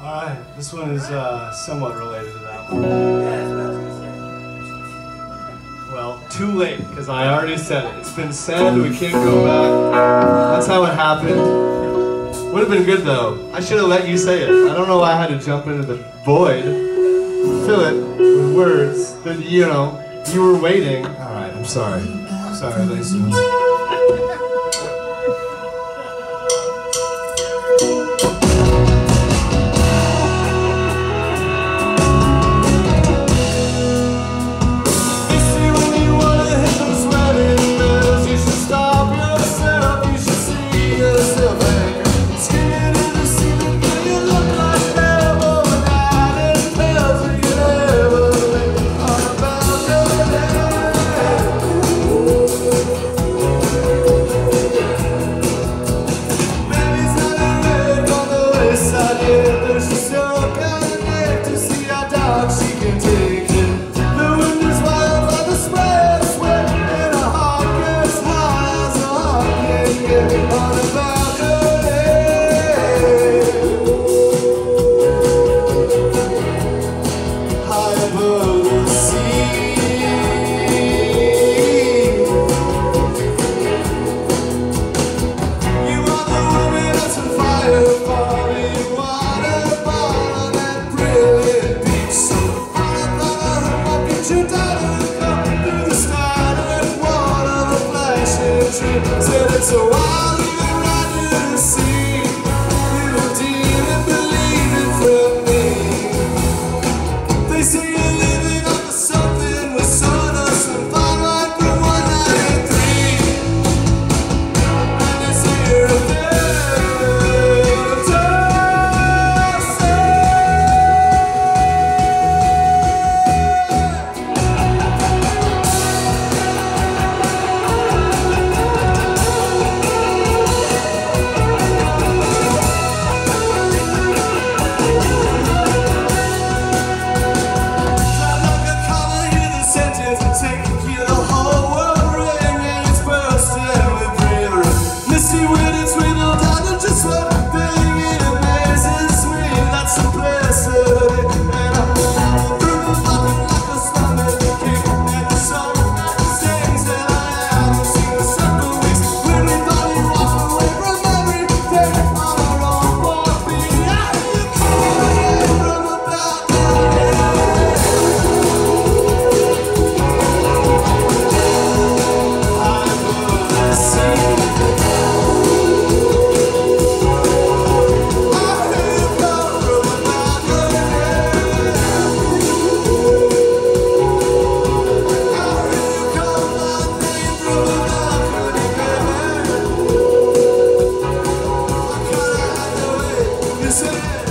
Alright, this one is uh, somewhat related to that one. Well, too late, because I already said it. It's been said, we can't go back. That's how it happened. Would have been good though. I should have let you say it. I don't know why I had to jump into the void, fill it with words that, you know, you were waiting. Alright, I'm sorry. I'm sorry, Lacey. Até terceiro so wild. me.